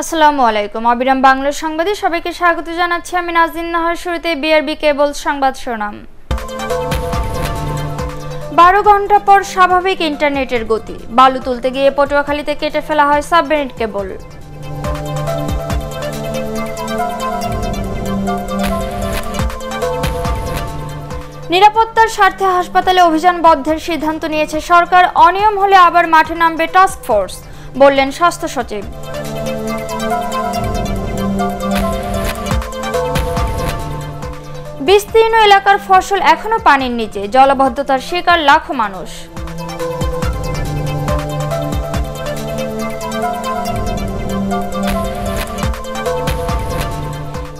আসসালামু আলাইকুম। অবিরাম বাংলা সংবাদে সবাইকে স্বাগত জানাচ্ছি আমি নাজদিন নাহার। শুরুতে বিআরবি কেবল সংবাদ শোনাম বারো ঘণ্টা পর স্বাভাবিক ইন্টারনেটের গতি। বালু তুলতে গিয়ে পটুয়াখালীতে কেটে ফেলা হয় সাবমেরিন কেবল। নিরাপত্তার স্বার্থে হাসপাতালে অভিযান বদ্ধের সিদ্ধান্ত নিয়েছে সরকার। অনিয়ম হলে আবার মাঠে নামবে টাস্ক ফোর্স বললেন স্বাস্থ্য সচিব। বিস্তীর্ণ এলাকার ফসল এখনও পানির নিচে। জলবদ্ধতার শিকার লাখো মানুষ।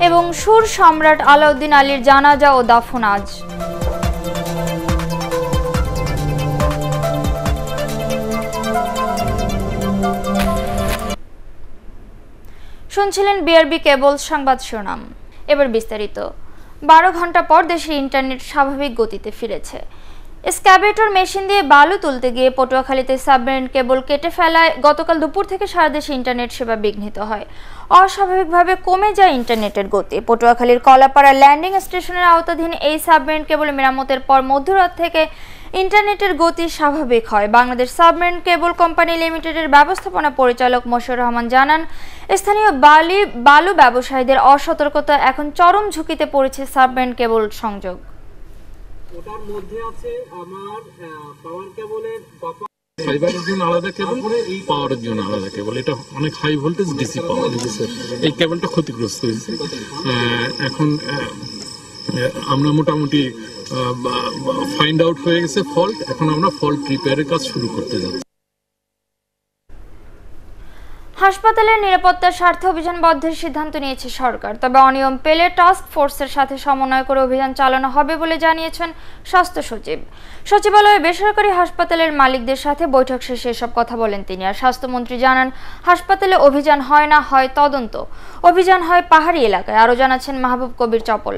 এবং সুর সম্রাট আলাউদ্দিন আলীর জানাজা ও দাফন আজ। শুনছিলেন বিআরবি কেবল সংবাদ শোনাম এবার বিস্তারিত। বারো ঘণ্টা পর দেশের ইন্টারনেট স্বাভাবিক গতিতে ফিরেছে। স্ক্যাবেটর মেশিন দিয়ে বালু তুলতে গিয়ে পটুয়াখালীতে সাবমেরিন কেবল কেটে ফেলায় গতকাল দুপুর থেকে সারা দেশে ইন্টারনেট সেবা বিঘ্নিত হয়। অস্বাভাবিকভাবে কমে যায় ইন্টারনেটের গতি। পটুয়াখালীর কলাপাড়া ল্যান্ডিং স্টেশনের আওতাধীন এই সাবমেরিন কেবল মেরামতের পর মধ্যরাত থেকে ইন্টারনেটের গতি স্বাভাবিক হয়। বাংলাদেশ সাবমেরিন কেবল কোম্পানি লিমিটেডের ব্যবস্থাপনা পরিচালক মশিউর রহমান জানান, স্থানীয় বালি, বালু ব্যবসায়ীদের অসতর্কতা এখন চরম ঝুঁকিতে পড়েছে সাবমেরিন কেবল সংযোগ। ওটার মধ্যে আছে আমার পাওয়ার কেবলের ফাইবারের জন্য আলাদা কেবল পাওয়ারের জন্য আলাদা কেবল। এটা অনেক হাই ভোল্টেজ ডিসি পাওয়ার এই কেবলটা ক্ষতিগ্রস্ত হয়েছে। এখন আমরা মোটামুটি ফাইন্ড আউট হয়ে গেছে ফল্ট এখন আমরা ফল্ট রিপেয়ারের কাজ শুরু করতে যাচ্ছি। হাসপাতালের নিরাপত্তার স্বার্থে অভিযান বদ্ধের সিদ্ধান্ত নিয়েছে সরকার, তবে অনিয়ম পেলে টাস্ক ফোর্সের সাথে সমন্বয় করে অভিযান চালানো হবে বলে জানিয়েছেন স্বাস্থ্য সচিব। সচিবালয়ে বেসরকারি হাসপাতালের মালিকদের সাথে বৈঠক শেষে এসব কথা বলেন তিনি আর স্বাস্থ্যমন্ত্রী জানান, হাসপাতালে অভিযান হয় না, হয় তদন্ত। অভিযান হয় পাহাড়ি এলাকায়, আরও জানাচ্ছেন মাহবুব কবির চপল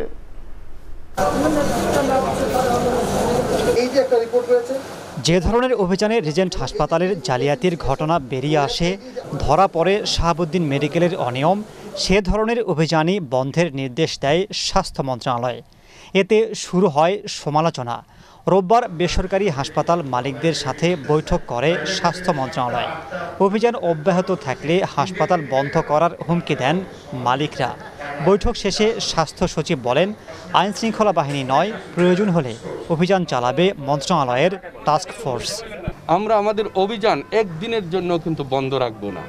যে ধরনের অভিযানে রিজেন্ট হাসপাতালের জালিয়াতির ঘটনা বেরিয়ে আসে, ধরা পড়ে শাহাবুদ্দিন মেডিকেলের অনিয়ম, সে ধরনের অভিযানই বন্ধের নির্দেশ দেয় স্বাস্থ্য মন্ত্রণালয়। এতে শুরু হয় সমালোচনা। রোববার বেসরকারি হাসপাতাল মালিকদের সাথে বৈঠক করে স্বাস্থ্য মন্ত্রণালয়। অভিযান অব্যাহত থাকলে হাসপাতাল বন্ধ করার হুমকি দেন মালিকরা। বৈঠক শেষে স্বাস্থ্য সচিব বলেন, আইন শৃঙ্খলা বাহিনী নয়, প্রয়োজন হলে অভিযান চালাবে মন্ত্রণালয়ের টাস্ক ফোর্স আমরা আমাদের অভিযান একদিনের জন্য কিন্তু বন্ধ রাখব না,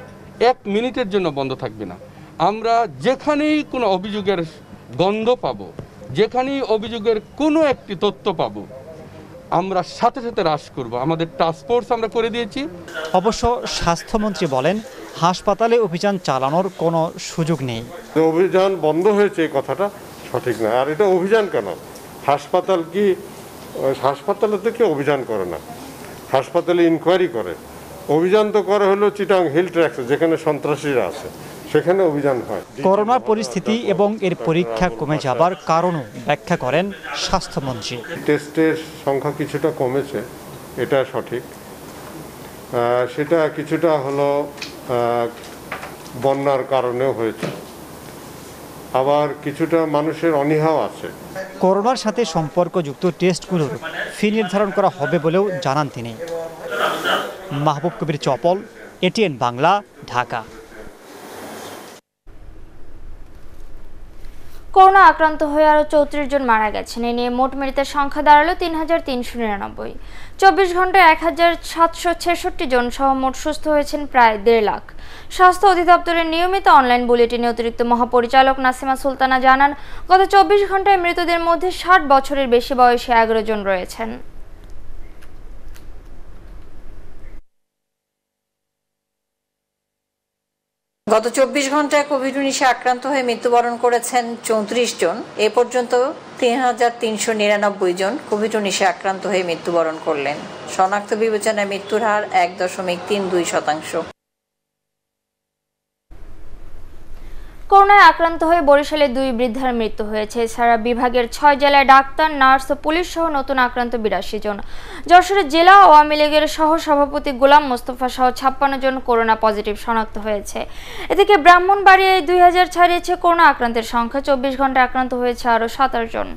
এক মিনিটের জন্য বন্ধ থাকবে না। আমরা যেখানেই কোনো অভিযোগের গন্ধ পাবো, যেখানেই অভিযোগের কোনো একটি তথ্য পাবো আমরা সাথে সাথে হ্রাস করব। আমাদের টাস্ক ফোর্স আমরা করে দিয়েছি। অবশ্য স্বাস্থ্যমন্ত্রী বলেন হাসপাতালে অভিযান চালানোর কোনো সুযোগ নেই। অভিযান বন্ধ হয়েছে এই কথাটা সঠিক না। আর এটা অভিযান কেন? হাসপাতাল কি হাসপাতালে তো কেউ অভিযান করে না। হাসপাতালে ইনকোয়ারি করে। অভিযান তো করে হলো চিটাং হিল ট্র্যাক্সে যেখানে সন্ত্রাসীরা আছে। সেখানে অভিযান হয়। করোনা পরিস্থিতি এবং এর পরীক্ষা কমে যাবার কারণও ব্যাখ্যা করেন স্বাস্থ্যমন্ত্রী। টেস্টের সংখ্যা কিছুটা কমেছে এটা সঠিক। সেটা কিছুটা হলো বন্যার কারণেও হয়েছে। আবার কিছুটা মানুষের অনীহাও আছে। করোনার সাথে সম্পর্কযুক্ত টেস্টগুলোর ফি নির্ধারণ করা হবে বলেও জানান তিনি। মাহবুব কবির চপল এটিএন বাংলা ঢাকা। করোনা আক্রান্ত হয়ে আরও চৌত্রিশ জন মারা গেছেন। এ নিয়ে মোট মৃতের সংখ্যা দাঁড়াল তিন হাজার তিনশো নিরানব্বই। চব্বিশ ঘন্টায় এক হাজার সাতশো ছেষট্টি জন সহ মোট সুস্থ হয়েছেন প্রায় দেড় লাখ। স্বাস্থ্য অধিদপ্তরের নিয়মিত অনলাইন বুলেটিনে অতিরিক্ত মহাপরিচালক নাসিমা সুলতানা জানান, গত চব্বিশ ঘন্টায় মৃতদের মধ্যে ষাট বছরের বেশি বয়সে এগারো জন রয়েছেন। গত চব্বিশ ঘন্টায় কোভিড উনিশে আক্রান্ত হয়ে মৃত্যুবরণ করেছেন চৌত্রিশ জন। এ পর্যন্ত তিন হাজার তিনশো নিরানব্বই জন কোভিড উনিশে আক্রান্ত হয়ে মৃত্যুবরণ করলেন। শনাক্ত বিবেচনায় মৃত্যুর হার এক দশমিক তিন দুই শতাংশ। করোনায় আক্রান্ত হয়ে বরিশালে দুই বৃদ্ধার মৃত্যু হয়েছে। সারা বিভাগের ছয় জেলায় ডাক্তার, নার্স ও পুলিশ সহ নতুন আক্রান্ত বিরাশি জন। যশোরে জেলা আওয়ামী লীগের সহ সভাপতি গোলাম মোস্তফা সহ ছাপ্পান্ন জন করোনা পজিটিভ শনাক্ত হয়েছে। এদিকে ব্রাহ্মণবাড়িয়ায় দুই হাজার ছাড়িয়েছে করোনা আক্রান্তের সংখ্যা। চব্বিশ ঘণ্টা আক্রান্ত হয়েছে আরও সাতাশ জন।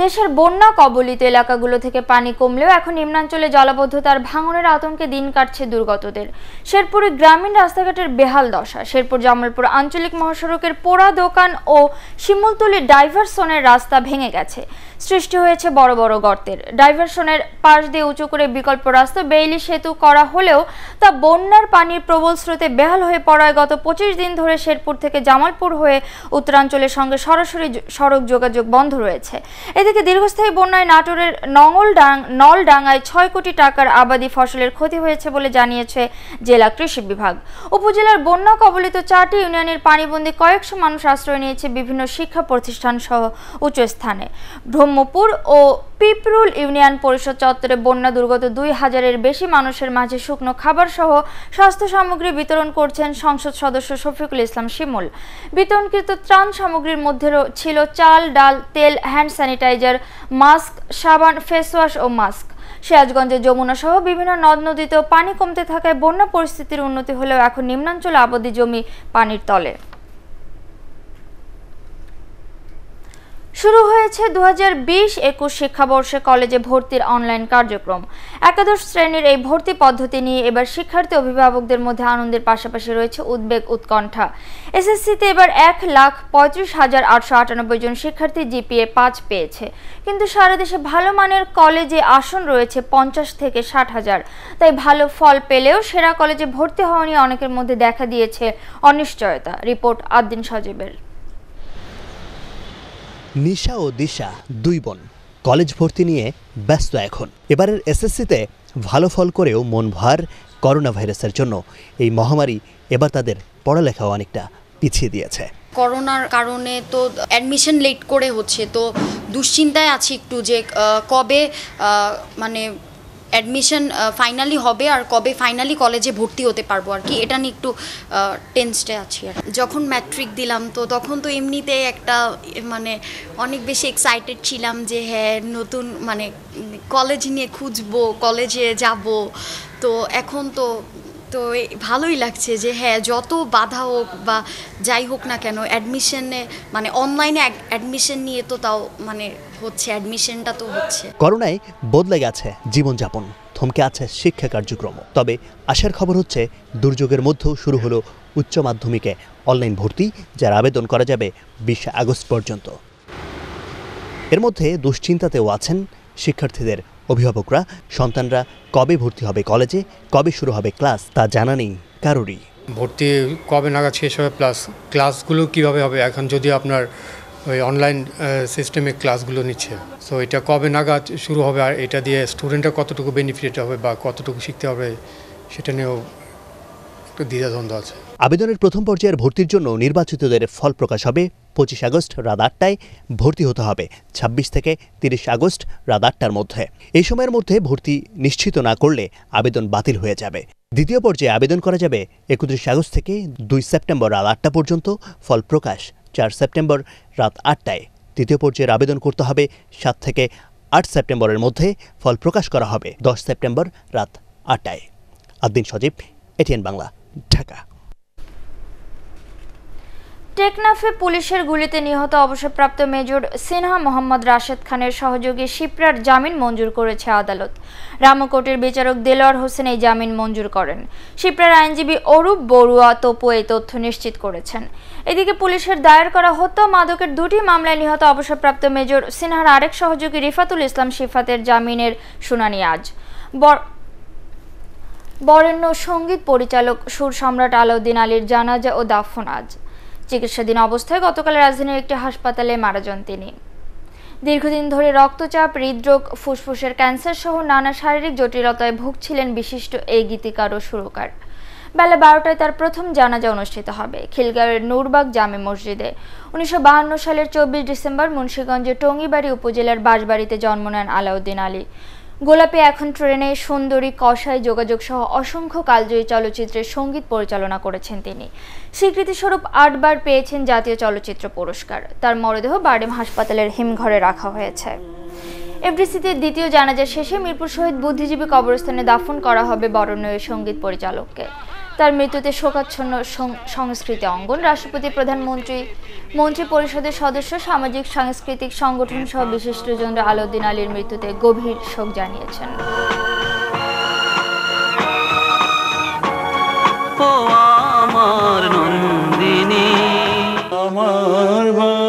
দেশের বন্যা কবলিত এলাকাগুলো থেকে পানি কমলেও এখন নিম্নাঞ্চলে জলাবদ্ধতার ভাঙনের আতঙ্কে দিন কাটছে দুর্গতদের। শেরপুরে গ্রামীণ রাস্তাঘাটের বেহাল দশা। শেরপুর জামালপুর আঞ্চলিক মহাসড়কের পোড়া দোকান ও শিমুলতলি ডাইভারসনের রাস্তা ভেঙে গেছে। সৃষ্টি হয়েছে বড় বড় গর্তের। ডাইভারসনের পাশ দিয়ে উঁচু করে বিকল্প রাস্তা বেইলি সেতু করা হলেও তা বন্যার পানির প্রবল স্রোতে বেহাল হয়ে পড়ায় গত পঁচিশ দিন ধরে শেরপুর থেকে জামালপুর হয়ে উত্তরাঞ্চলের সঙ্গে সরাসরি সড়ক যোগাযোগ বন্ধ রয়েছে। এদিকে দীর্ঘস্থায়ী বন্যায় নাটোরের নঙলডাং নলডাঙ্গায় ছয় কোটি টাকার আবাদি ফসলের ক্ষতি হয়েছে বলে জানিয়েছে জেলা কৃষি বিভাগ। উপজেলার বন্যা কবলিত চারটি ইউনিয়নের পানিবন্দী কয়েকশো মানুষ আশ্রয় নিয়েছে বিভিন্ন শিক্ষা প্রতিষ্ঠান সহ উঁচু স্থানে ব্রহ্মপুর ও পিপরুল ইউনিয়ন পরিষদ চত্বরে বন্যা দুর্গত দুই হাজারের বেশি মানুষের মাঝে শুকনো খাবার সহ স্বাস্থ্য সামগ্রী বিতরণ করছেন সংসদ সদস্য শফিকুল ইসলাম শিমুল। বিতরণকৃত ত্রাণ সামগ্রীর মধ্যে ছিল চাল, ডাল, তেল, হ্যান্ড স্যানিটাইজার, মাস্ক, সাবান, ফেস ওয়াশ ও মাস্ক। সিরাজগঞ্জে যমুনা সহ বিভিন্ন নদ নদীতেও পানি কমতে থাকায় বন্যা পরিস্থিতির উন্নতি হলেও এখন নিম্নাঞ্চলে আবদি জমি পানির তলে। শুরু হয়েছে দু হাজার বিশ একুশ শিক্ষাবর্ষে কলেজে ভর্তির অনলাইন কার্যক্রম। একাদশ শ্রেণির এই ভর্তি পদ্ধতি নিয়ে এবার শিক্ষার্থী অভিভাবকদের মধ্যে আনন্দের পাশাপাশি রয়েছে উদ্বেগ, উৎকণ্ঠা। এসএসসিতে এবার এক লাখ পঁয়ত্রিশ হাজার আটশো আটানব্বই জন শিক্ষার্থী জিপিএ পাঁচ পেয়েছে। কিন্তু সারা দেশে ভালো মানের কলেজে আসন রয়েছে পঞ্চাশ থেকে ষাট হাজার। তাই ভালো ফল পেলেও সেরা কলেজে ভর্তি হওয়া নিয়ে অনেকের মধ্যে দেখা দিয়েছে অনিশ্চয়তা। রিপোর্ট আদ্দিন সজীবের। নিশা ও দিশা দুই বোন। কলেজ ভর্তি নিয়ে ব্যস্ত এখন। এবারের এসএসসিতে ভালো ফল করেও মন ভার করোনা ভাইরাসের জন্য। এই মহামারী এবার তাদের পড়ালেখাও অনেকটা পিছিয়ে দিয়েছে। করোনার কারণে তো অ্যাডমিশন লেট করে হচ্ছে, তো দুশ্চিন্তায় আছি একটু যে কবে মানে অ্যাডমিশন ফাইনালি হবে আর কবে ফাইনালি কলেজে ভর্তি হতে পারব আর কি, এটা নিয়ে একটু টেন্সডে আছি আর যখন ম্যাট্রিক দিলাম তো তখন তো এমনিতে একটা মানে অনেক বেশি এক্সাইটেড ছিলাম যে হ্যাঁ নতুন মানে কলেজ নিয়ে খুঁজবো কলেজে যাব, তো এখন তো তো ভালোই লাগছে যে হ্যাঁ যত বাধা হোক বা যাই হোক না কেন অ্যাডমিশনে মানে অনলাইনে অ্যাডমিশন নিয়ে তো তাও মানে হচ্ছে অ্যাডমিশনটা তো হচ্ছে। করোনায় বদলে গেছে জীবনযাপন, থমকে আছে শিক্ষা কার্যক্রম। তবে আশার খবর হচ্ছে, দুর্যোগের মধ্যেও শুরু হলো উচ্চ মাধ্যমিকে অনলাইন ভর্তি, যার আবেদন করা যাবে বিশ আগস্ট পর্যন্ত। এর মধ্যে দুশ্চিন্তাতেও আছেন শিক্ষার্থীদের অভিভাবকরা সন্তানরা কবে ভর্তি হবে কলেজে, কবে শুরু হবে ক্লাস তা জানা নেই কারোরই। ভর্তি কবে নাগাদ শেষ হবে প্লাস ক্লাসগুলো কীভাবে হবে? এখন যদি আপনার ওই অনলাইন সিস্টেমে ক্লাসগুলো নিচ্ছে। সো এটা কবে নাগাদ শুরু হবে আর এটা দিয়ে স্টুডেন্টরা কতটুকু বেনিফিট হবে বা কতটুকু শিখতে হবে, সেটা নিয়েও একটু দ্বিধাদ্বন্দ্ব আছে। আবেদনের প্রথম পর্যায়ের ভর্তির জন্য নির্বাচিতদের ফল প্রকাশ হবে পঁচিশ আগস্ট রাত আটটায় ভর্তি হতে হবে, ছাব্বিশ থেকে তিরিশ আগস্ট রাত আটটার মধ্যে। এই সময়ের মধ্যে ভর্তি নিশ্চিত না করলে আবেদন বাতিল হয়ে যাবে। দ্বিতীয় পর্যায়ে আবেদন করা যাবে একত্রিশ আগস্ট থেকে দুই সেপ্টেম্বর রাত আটটা পর্যন্ত, ফল প্রকাশ চার সেপ্টেম্বর রাত আটটায়। তৃতীয় পর্যায়ের আবেদন করতে হবে সাত থেকে আট সেপ্টেম্বরের মধ্যে, ফল প্রকাশ করা হবে দশ সেপ্টেম্বর রাত আটটায়। আদ্দিন সজীব, এটিএন বাংলা, ঢাকা। টেকনাফে পুলিশের গুলিতে নিহত অবসরপ্রাপ্ত মেজর সিনহা মোহাম্মদ রাশেদ খানের সহযোগী শিপ্রার জামিন মঞ্জুর করেছে আদালত। রামকোটের বিচারক দেলোয়ার হোসেন এই জামিন মঞ্জুর করেন। শিপ্রার আইনজীবী অরূপ বড়ুয়া তোপু এই তথ্য নিশ্চিত করেছেন। এদিকে পুলিশের দায়ের করা হত্যা মাদকের দুটি মামলায় নিহত অবসরপ্রাপ্ত মেজর সিনহার আরেক সহযোগী রিফাতুল ইসলাম শিফাতের জামিনের শুনানি আজ। বরেণ্য সংগীত পরিচালক সুর সম্রাট আলাউদ্দিন আলীর জানাজা ও দাফন আজ। চিকিৎসাধীন অবস্থায় গতকাল রাজধানীর একটি হাসপাতালে মারা যান তিনি। দীর্ঘদিন ধরে রক্তচাপ, হৃদরোগ, ফুসফুসের ক্যান্সার সহ নানা শারীরিক জটিলতায় ভুগছিলেন বিশিষ্ট এই গীতিকার ও সুরকার। বেলা বারোটায় তার প্রথম জানাজা অনুষ্ঠিত হবে খিলগাঁওয়ের নূরবাগ জামে মসজিদে। উনিশশো সালের চব্বিশ ডিসেম্বর মুন্সীগঞ্জের টঙ্গিবাড়ি উপজেলার বাঁশবাড়িতে জন্ম নেন আলাউদ্দিন আলী। গোলাপে এখন ট্রেনে সুন্দরী কষায় যোগাযোগ সহ অসংখ্য কালজয়ী চলচ্চিত্রের সংগীত পরিচালনা করেছেন তিনি। স্বীকৃতিস্বরূপ আটবার পেয়েছেন জাতীয় চলচ্চিত্র পুরস্কার। তার মরদেহ বার্ডেম হাসপাতালের হিমঘরে রাখা হয়েছে। এফডিসিতে দ্বিতীয় জানাজা শেষে মিরপুর শহীদ বুদ্ধিজীবী কবরস্থানে দাফন করা হবে বরণ্য সংগীত পরিচালককে। তার মৃত্যুতে শোকাচ্ছন্ন সংস্কৃতি অঙ্গন রাষ্ট্রপতি প্রধানমন্ত্রী মন্ত্রী পরিষদের সদস্য সামাজিক সাংস্কৃতিক সংগঠন সহ বিশিষ্টজনরা আলাউদ্দিন আলীর মৃত্যুতে গভীর শোক জানিয়েছেন। আমার নন্দিনী। আমার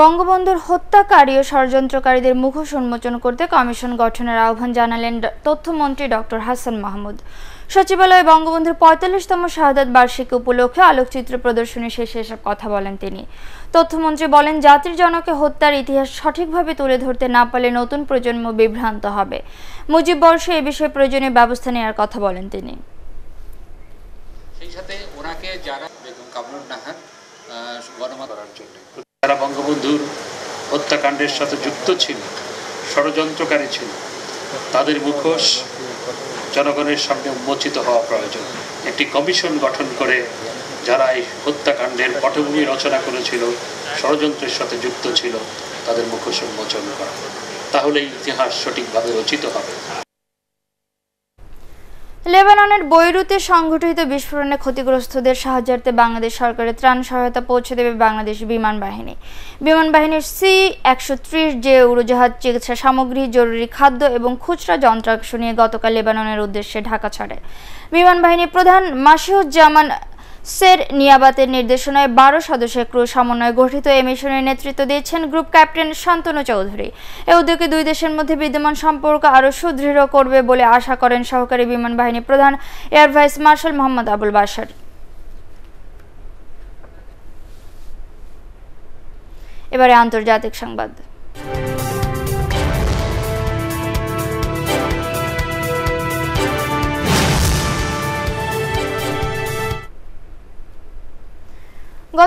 বঙ্গবন্ধুর হত্যাকারী ও ষড়যন্ত্রকারীদের মুখোশ উন্মোচন করতে কমিশন গঠনের আহ্বান জানালেন তথ্যমন্ত্রী ডক্টর হাসান মাহমুদ। সচিবালয়ে বঙ্গবন্ধুর পঁয়তাল্লিশতম শাহাদাত বার্ষিকী উপলক্ষে আলোকচিত্র প্রদর্শনী শেষে এসব কথা বলেন তিনি। তথ্যমন্ত্রী বলেন, জাতির জনকে হত্যার ইতিহাস সঠিকভাবে তুলে ধরতে না পারলে নতুন প্রজন্ম বিভ্রান্ত হবে। মুজিব বর্ষ এ বিষয়ে প্রয়োজনীয় ব্যবস্থা নেওয়ার কথা বলেন তিনি। সেই সাথে ওনাকে যারা বেগম নাহার জন্য যারা বঙ্গবন্ধুর হত্যাকাণ্ডের সাথে যুক্ত ছিল, ষড়যন্ত্রকারী ছিল, তাদের মুখোশ জনগণের সামনে উন্মোচিত হওয়া প্রয়োজন। একটি কমিশন গঠন করে যারা এই হত্যাকাণ্ডের পটভূমি রচনা করেছিল, ষড়যন্ত্রের সাথে যুক্ত ছিল, তাদের মুখোশ উন্মোচন করা। তাহলে ইতিহাস সঠিকভাবে রচিত হবে। লেবাননের বৈরুতে সংঘটিত বিস্ফোরণে ক্ষতিগ্রস্তদের সাহায্যার্থে বাংলাদেশ সরকারের ত্রাণ সহায়তা পৌঁছে দেবে বাংলাদেশ বিমান বাহিনী। বিমান বাহিনীর সি একশো ত্রিশ যে উড়োজাহাজ, চিকিৎসা সামগ্রী, জরুরি খাদ্য এবং খুচরা যন্ত্রাংশ নিয়ে গতকাল লেবাননের উদ্দেশ্যে ঢাকা ছাড়ে। বিমান বাহিনী প্রধান মাসিহুজ্জামান সের নিয়াবাতের নির্দেশনায় বারো সদস্যের ক্রু সমন্বয়ে গঠিত এই মিশনের নেতৃত্ব দিয়েছেন গ্রুপ ক্যাপ্টেন শান্তনু চৌধুরী। এ উদ্যোগে দুই দেশের মধ্যে বিদ্যমান সম্পর্ক আরও সুদৃঢ় করবে বলে আশা করেন সহকারী বিমান বাহিনী প্রধান air vice marshal Mohammad Abul Bashar. এবারে আন্তর্জাতিক সংবাদ।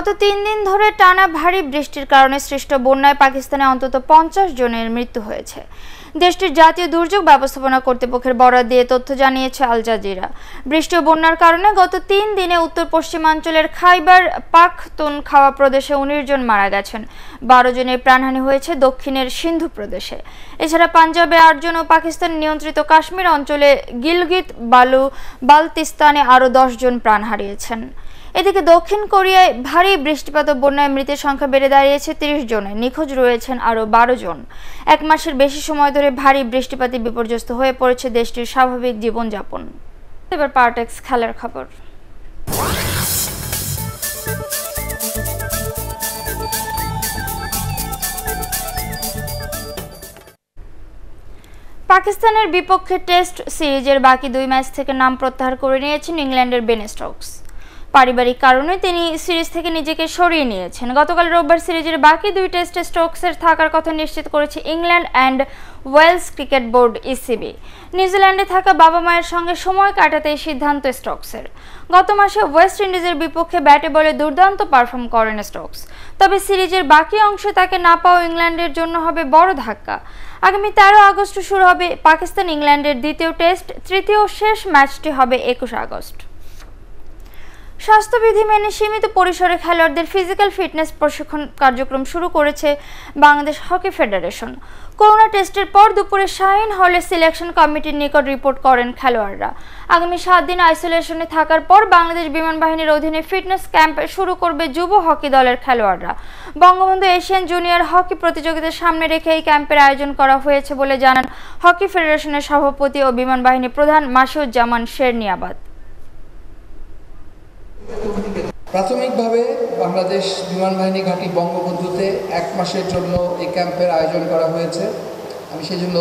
গত তিন দিন ধরে টানা ভারী বৃষ্টির কারণে সৃষ্ট বন্যায় পাকিস্তানে অন্তত পঞ্চাশ জনের মৃত্যু হয়েছে। দেশটির জাতীয় দুর্যোগ ব্যবস্থাপনা কর্তৃপক্ষের বরাদ দিয়ে তথ্য জানিয়েছে আল জাজিরা। বৃষ্টি ও বন্যার কারণে গত তিন দিনে উত্তর পশ্চিমাঞ্চলের খাইবার পাখতুন খাওয়া প্রদেশে উনিশ জন মারা গেছেন। বারো জনের প্রাণহানি হয়েছে দক্ষিণের সিন্ধু প্রদেশে। এছাড়া পাঞ্জাবে আটজন ও পাকিস্তান নিয়ন্ত্রিত কাশ্মীর অঞ্চলে গিলগিত বালু বালতিস্তানে আরও জন প্রাণ হারিয়েছেন। এদিকে দক্ষিণ কোরিয়ায় ভারী বৃষ্টিপাত ও বন্যায় মৃতের সংখ্যা বেড়ে দাঁড়িয়েছে তিরিশ জনে। নিখোঁজ রয়েছেন আরও বারো জন। এক মাসের বেশি সময় ধরে ভারী বৃষ্টিপাতে বিপর্যস্ত হয়ে পড়েছে দেশটির স্বাভাবিক জীবনযাপন। এবার পার্টেক্স খেলার খবর। পাকিস্তানের বিপক্ষে টেস্ট সিরিজের বাকি দুই ম্যাচ থেকে নাম প্রত্যাহার করে নিয়েছেন ইংল্যান্ডের বেন স্টোকস। পারিবারিক কারণে তিনি সিরিজ থেকে নিজেকে সরিয়ে নিয়েছেন। গতকাল রোববার সিরিজের বাকি দুই টেস্টে স্টোকসের থাকার কথা নিশ্চিত করেছে England and Wales cricket board ECB. নিউজিল্যান্ডে থাকা বাবা মায়ের সঙ্গে সময় কাটাতে সিদ্ধান্ত স্টোকসের। গত মাসে ওয়েস্ট ইন্ডিজের বিপক্ষে ব্যাটে বলে দুর্দান্ত পারফর্ম করেন স্টোকস। তবে সিরিজের বাকি অংশে তাকে না পাওয়া ইংল্যান্ডের জন্য হবে বড় ধাক্কা। আগামী তেরো আগস্ট শুরু হবে পাকিস্তান ইংল্যান্ডের দ্বিতীয় টেস্ট, তৃতীয় শেষ ম্যাচটি হবে একুশ আগস্ট। স্বাস্থ্যবিধি মেনে সীমিত পরিসরে খেলোয়াড়দের ফিজিক্যাল ফিটনেস প্রশিক্ষণ কার্যক্রম শুরু করেছে বাংলাদেশ হকি ফেডারেশন। করোনা টেস্টের পর দুপুরে শাহিন হলে সিলেকশন কমিটির নিকট রিপোর্ট করেন খেলোয়াড়রা। আগামী সাত দিন আইসোলেশনে থাকার পর বাংলাদেশ বিমান বাহিনীর অধীনে ফিটনেস ক্যাম্প শুরু করবে যুব হকি দলের খেলোয়াড়রা। বঙ্গবন্ধু এশিয়ান জুনিয়র হকি প্রতিযোগিতার সামনে রেখে এই ক্যাম্পের আয়োজন করা হয়েছে বলে জানান হকি ফেডারেশনের সভাপতি ও বিমান বাহিনী প্রধান মাসুজ্জামান শেরনিয়াবাদ। প্রাথমিকভাবে বাংলাদেশ বিমান বাহিনী ঘাঁটি বঙ্গবন্ধুতে এক মাসের জন্য এই ক্যাম্পের আয়োজন করা হয়েছে। আমি সেই জন্য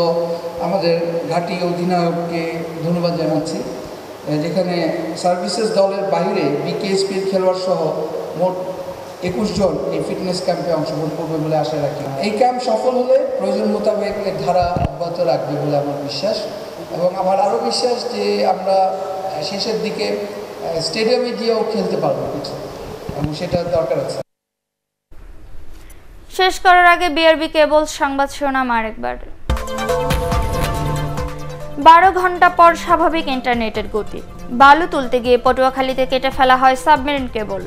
আমাদের ঘাঁটি অধিনায়ককে ধন্যবাদ জানাচ্ছি। যেখানে সার্ভিসেস দলের বাইরে বিকেএসপির খেলোয়াড় সহ মোট একুশ জন এই ফিটনেস ক্যাম্পে অংশগ্রহণ করবে বলে আশা রাখি। এই ক্যাম্প সফল হলে প্রয়োজন মোতাবেক এর ধারা অব্যাহত রাখবে বলে আমার বিশ্বাস। এবং আমার আরও বিশ্বাস যে আমরা শেষের দিকে স্টেডিয়ামে গিয়েও খেলতে পারব কিছু। এবং সেটা দরকার আছে। শেষ করার আগে বিআরবি কেবল সংবাদ শিরোনাম আরেকবার। বারো ঘণ্টা পর স্বাভাবিক ইন্টারনেটের গতি। বালু তুলতে গিয়ে পটুয়াখালীতে কেটে ফেলা হয় সাবমেরিন কেবল।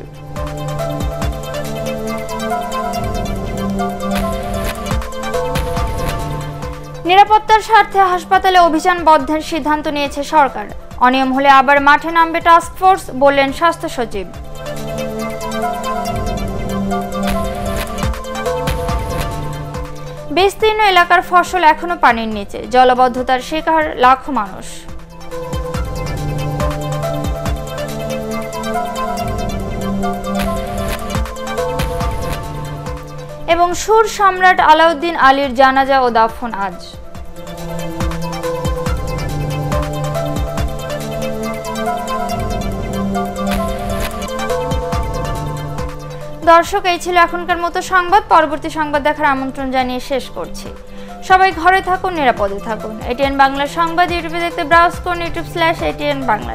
নিরাপত্তার স্বার্থে হাসপাতালে অভিযান বদ্ধের সিদ্ধান্ত নিয়েছে সরকার। অনিয়ম হলে আবার মাঠে নামবে টাস্ক ফোর্স বললেন স্বাস্থ্য সচিব। বিস্তীর্ণ এলাকার ফসল এখনও পানির নিচে, জলবদ্ধতার শিকার লাখো মানুষ। এবং সুর সম্রাট আলাউদ্দিন আলীর জানাজা ও দাফন আজ। দর্শক, এই ছিল এখনকার মতো সংবাদ। পরবর্তী সংবাদ দেখার আমন্ত্রণ জানিয়ে শেষ করছি। সবাই ঘরে থাকুন, নিরাপদে থাকুন। এটিএন বাংলা সংবাদ ইউটিউবে দেখতে ব্রাউজ করুন ইউটিউব স্ল্যাশ এটিএন বাংলা